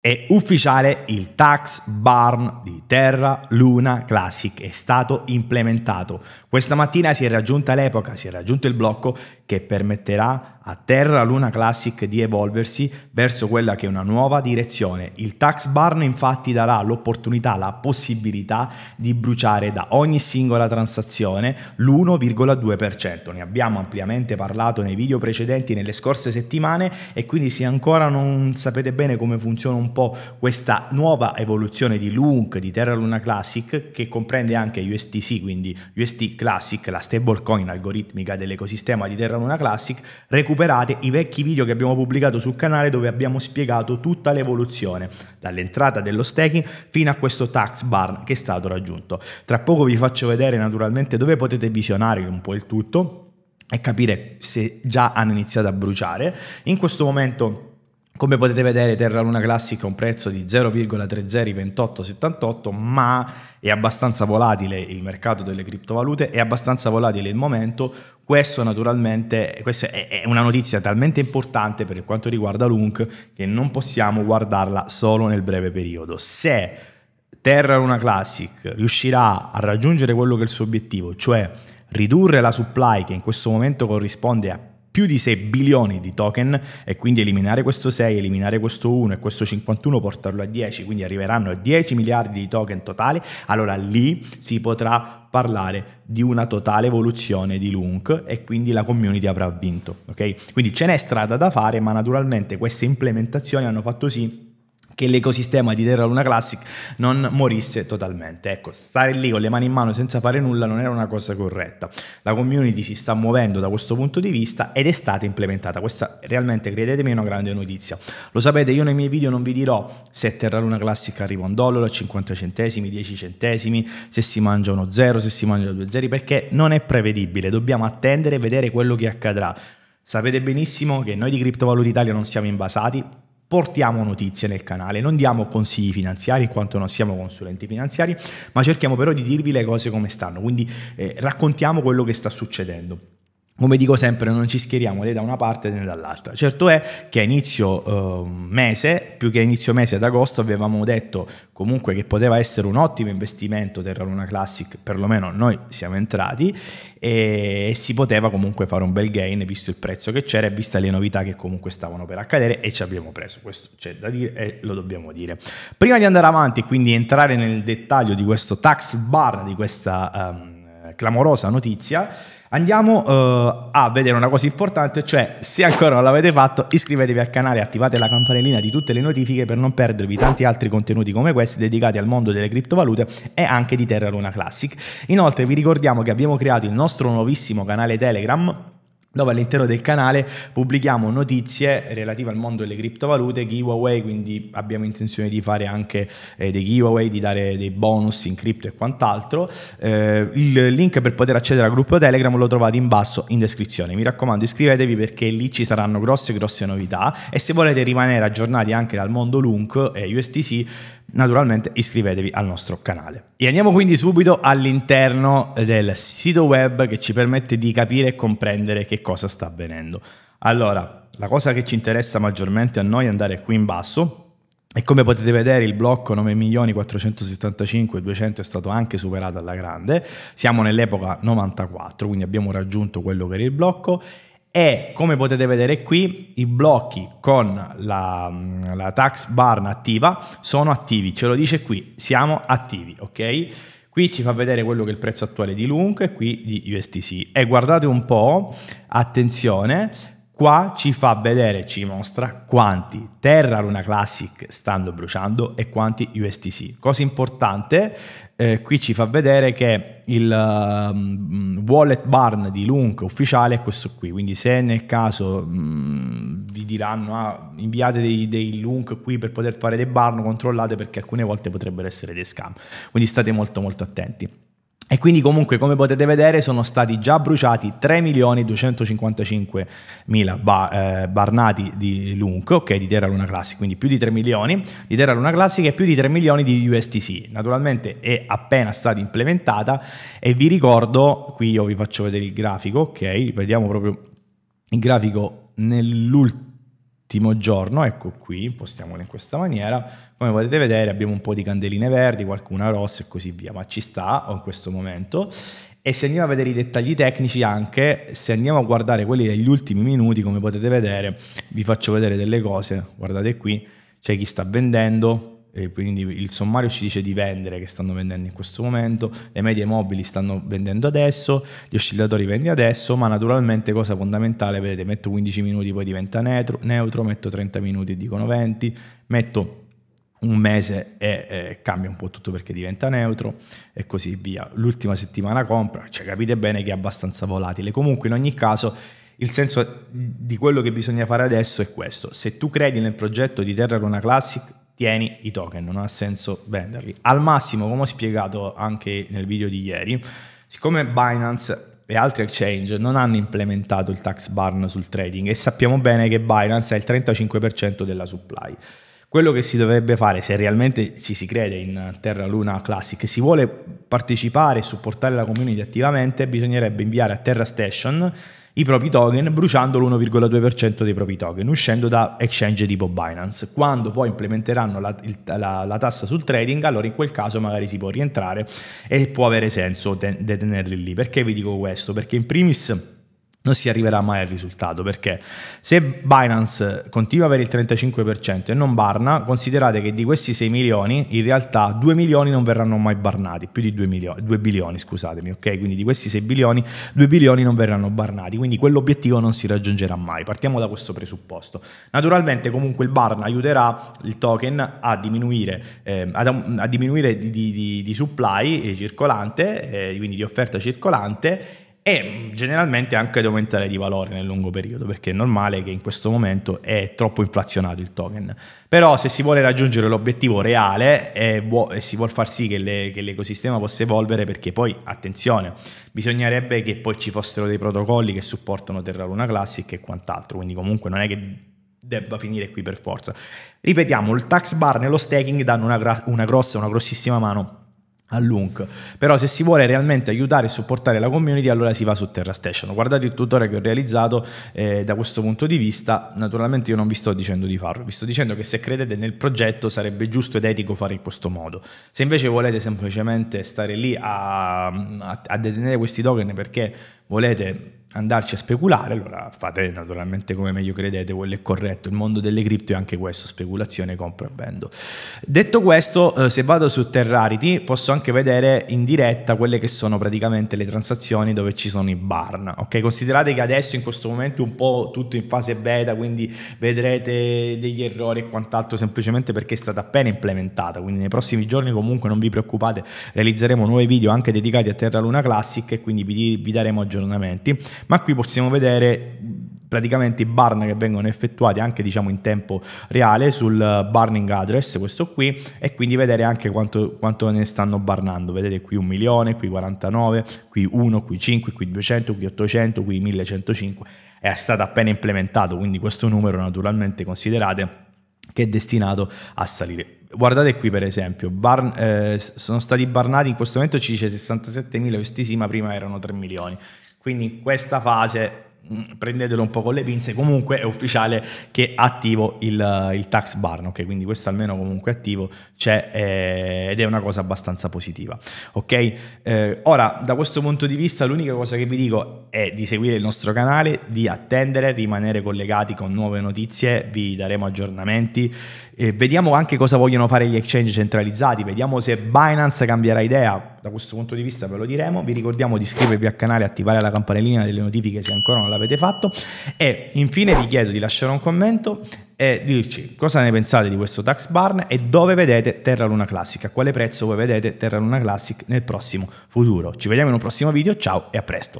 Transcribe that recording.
È ufficiale il tax barn di Terra Luna Classic, è stato implementato. Questa mattina si è raggiunta l'epoca, si è raggiunto il blocco che permetterà a Terra Luna Classic di evolversi verso quella che è una nuova direzione. Il tax barn infatti darà l'opportunità, la possibilità di bruciare da ogni singola transazione l'1,2%. Ne abbiamo ampiamente parlato nei video precedenti nelle scorse settimane e quindi se ancora non sapete bene come funziona un po' questa nuova evoluzione di LUNC di Terra Luna Classic che comprende anche USTC, quindi UST Classic, la stablecoin algoritmica dell'ecosistema di Terra Luna Classic, recuperate i vecchi video che abbiamo pubblicato sul canale dove abbiamo spiegato tutta l'evoluzione, dall'entrata dello staking fino a questo tax bar che è stato raggiunto. Tra poco vi faccio vedere naturalmente dove potete visionare un po' il tutto e capire se già hanno iniziato a bruciare. In questo momento come potete vedere Terra Luna Classic ha un prezzo di 0,302878 ma è abbastanza volatile il mercato delle criptovalute, è abbastanza volatile il momento, questo naturalmente questa è una notizia talmente importante per quanto riguarda l'UNC che non possiamo guardarla solo nel breve periodo. Se Terra Luna Classic riuscirà a raggiungere quello che è il suo obiettivo, cioè ridurre la supply che in questo momento corrisponde a più di 6 bilioni di token e quindi eliminare questo 6, eliminare questo 1 e questo 51, portarlo a 10, quindi arriveranno a 10 miliardi di token totali, allora lì si potrà parlare di una totale evoluzione di Lunk e quindi la community avrà vinto. ok? Quindi ce n'è strada da fare, ma naturalmente queste implementazioni hanno fatto sì che l'ecosistema di Terra Luna Classic non morisse totalmente. Ecco, stare lì con le mani in mano senza fare nulla non era una cosa corretta. La community si sta muovendo da questo punto di vista ed è stata implementata. Questa realmente, credetemi, è una grande notizia. Lo sapete, io nei miei video non vi dirò se Terra Luna Classic arriva a un dollaro, a 50 centesimi, 10 centesimi, se si mangia uno zero, se si mangia due zeri, perché non è prevedibile. Dobbiamo attendere e vedere quello che accadrà. Sapete benissimo che noi di Criptovalute Italia non siamo invasati, portiamo notizie nel canale, non diamo consigli finanziari in quanto non siamo consulenti finanziari, ma cerchiamo però di dirvi le cose come stanno, quindi eh, raccontiamo quello che sta succedendo. Come dico sempre, non ci schieriamo né da una parte né dall'altra. Certo è che a inizio eh, mese, più che a inizio mese ad agosto, avevamo detto comunque che poteva essere un ottimo investimento Terra Luna Classic, perlomeno noi siamo entrati, e si poteva comunque fare un bel gain visto il prezzo che c'era e vista le novità che comunque stavano per accadere e ci abbiamo preso. Questo c'è da dire e lo dobbiamo dire. Prima di andare avanti e quindi entrare nel dettaglio di questo tax bar, di questa um, clamorosa notizia, Andiamo uh, a vedere una cosa importante, cioè se ancora non l'avete fatto iscrivetevi al canale attivate la campanellina di tutte le notifiche per non perdervi tanti altri contenuti come questi dedicati al mondo delle criptovalute e anche di Terra Luna Classic. Inoltre vi ricordiamo che abbiamo creato il nostro nuovissimo canale Telegram dove all'interno del canale pubblichiamo notizie relative al mondo delle criptovalute, giveaway, quindi abbiamo intenzione di fare anche eh, dei giveaway, di dare dei bonus in cripto e quant'altro. Eh, il link per poter accedere al gruppo Telegram lo trovate in basso in descrizione. Mi raccomando iscrivetevi perché lì ci saranno grosse grosse novità e se volete rimanere aggiornati anche dal mondo LUNC e USTC naturalmente iscrivetevi al nostro canale. E andiamo quindi subito all'interno del sito web che ci permette di capire e comprendere che cosa sta avvenendo. Allora, la cosa che ci interessa maggiormente a noi è andare qui in basso e come potete vedere il blocco 9.475.200 è stato anche superato alla grande, siamo nell'epoca 94, quindi abbiamo raggiunto quello che era il blocco e come potete vedere qui i blocchi con la, la tax bar attiva sono attivi, ce lo dice qui, siamo attivi, ok? Qui ci fa vedere quello che è il prezzo attuale di LUNC e qui di USTC e guardate un po', attenzione, Qua ci fa vedere, ci mostra quanti Terra Luna Classic stanno bruciando e quanti USTC. Cosa importante, eh, qui ci fa vedere che il um, wallet barn di Lunk ufficiale è questo qui, quindi se nel caso um, diranno ah, inviate dei, dei Lunk qui per poter fare dei barn, controllate perché alcune volte potrebbero essere dei scam, quindi state molto molto attenti. E quindi comunque come potete vedere sono stati già bruciati 3.255.000 ba- eh, barnati di LUNC, ok, di Terra Luna Classic, quindi più di 3 milioni di Terra Luna Classic e più di 3 milioni di USTC. Naturalmente è appena stata implementata e vi ricordo, qui io vi faccio vedere il grafico, ok, vediamo proprio il grafico nell'ultimo ultimo giorno, ecco qui, impostiamolo in questa maniera, come potete vedere abbiamo un po' di candeline verdi, qualcuna rossa e così via, ma ci sta in questo momento. E se andiamo a vedere i dettagli tecnici anche, se andiamo a guardare quelli degli ultimi minuti, come potete vedere, vi faccio vedere delle cose, guardate qui, c'è chi sta vendendo, e quindi il sommario ci dice di vendere che stanno vendendo in questo momento, le medie mobili stanno vendendo adesso, gli oscillatori vendi adesso, ma naturalmente cosa fondamentale, vedete, metto 15 minuti poi diventa neutro, neutro metto 30 minuti e dicono 20, metto un mese e eh, cambia un po' tutto perché diventa neutro e così via. L'ultima settimana compra, cioè capite bene che è abbastanza volatile. Comunque in ogni caso il senso di quello che bisogna fare adesso è questo. Se tu credi nel progetto di Terra Luna Classic, tieni i token, non ha senso venderli. Al massimo, come ho spiegato anche nel video di ieri, siccome Binance e altri exchange non hanno implementato il tax barn sul trading e sappiamo bene che Binance è il 35% della supply. Quello che si dovrebbe fare, se realmente ci si crede in Terra Luna Classic, si vuole partecipare e supportare la community attivamente, bisognerebbe inviare a Terra Station i propri token bruciando l'1,2% dei propri token, uscendo da exchange tipo Binance. Quando poi implementeranno la, il, la, la, tassa sul trading, allora in quel caso magari si può rientrare e può avere senso detenerli lì. Perché vi dico questo? Perché in primis non si arriverà mai al risultato perché se Binance continua per il 35% e non barna, considerate che di questi 6 milioni in realtà 2 milioni non verranno mai barnati, più di 2, milioni, 2 bilioni, scusatemi, ok? Quindi di questi 6 bilioni, 2 bilioni non verranno barnati, quindi quell'obiettivo non si raggiungerà mai. Partiamo da questo presupposto. Naturalmente comunque il barn aiuterà il token a diminuire, eh, a, diminuire di, di, di, supply circolante, eh, quindi di offerta circolante e generalmente anche ad aumentare di valore nel lungo periodo, perché è normale che in questo momento è troppo inflazionato il token. Però se si vuole raggiungere l'obiettivo reale e, e si vuole far sì che, le, che, l'ecosistema possa evolvere, perché poi, attenzione, bisognerebbe che poi ci fossero dei protocolli che supportano Terra Luna Classic e quant'altro, quindi comunque non è che debba finire qui per forza. Ripetiamo, il tax bar nello staking danno una, una grossa, una grossissima mano all'UNC. Però se si vuole realmente aiutare e supportare la community allora si va su Terra Station. Guardate il tutorial che ho realizzato eh, da questo punto di vista, naturalmente io non vi sto dicendo di farlo, vi sto dicendo che se credete nel progetto sarebbe giusto ed etico fare in questo modo. Se invece volete semplicemente stare lì a, a, a detenere questi token perché volete andarci a speculare, allora fate naturalmente come meglio credete, quello è corretto. Il mondo delle cripto è anche questo, speculazione, compra e vendo. Detto questo, eh, se vado su Terrarity posso anche vedere in diretta quelle che sono praticamente le transazioni dove ci sono i barn. Ok, considerate che adesso in questo momento è un po' tutto in fase beta, quindi vedrete degli errori e quant'altro semplicemente perché è stata appena implementata. Quindi nei prossimi giorni comunque non vi preoccupate, realizzeremo nuovi video anche dedicati a Terra Luna Classic e quindi vi, vi daremo aggiornamenti ma qui possiamo vedere praticamente i burn che vengono effettuati anche diciamo in tempo reale sul burning address questo qui e quindi vedere anche quanto, quanto ne stanno barnando vedete qui un milione qui 49 qui 1 qui 5 qui 200 qui 800 qui 1105 è stato appena implementato quindi questo numero naturalmente considerate che è destinato a salire. Guardate qui per esempio, barn, eh, sono stati barnati in questo momento ci dice 67 mila, questi sì, ma prima erano 3 milioni. Quindi in questa fase mm, prendetelo un po' con le pinze, comunque è ufficiale che attivo il, il tax barn, ok? Quindi questo almeno comunque attivo c'è eh, ed è una cosa abbastanza positiva, ok? Eh, ora, da questo punto di vista l'unica cosa che vi dico è di seguire il nostro canale, di attendere, rimanere collegati con nuove notizie, vi daremo aggiornamenti, eh, vediamo anche cosa vogliono fare gli exchange centralizzati, vediamo se Binance cambierà idea, da questo punto di vista ve lo diremo, vi ricordiamo di iscrivervi al canale e attivare la campanellina delle notifiche se ancora non l'avete fatto. E infine vi chiedo di lasciare un commento e dirci cosa ne pensate di questo tax barn e dove vedete Terra Luna Classic, a quale prezzo voi vedete Terra Luna Classic nel prossimo futuro. Ci vediamo in un prossimo video, ciao e a presto!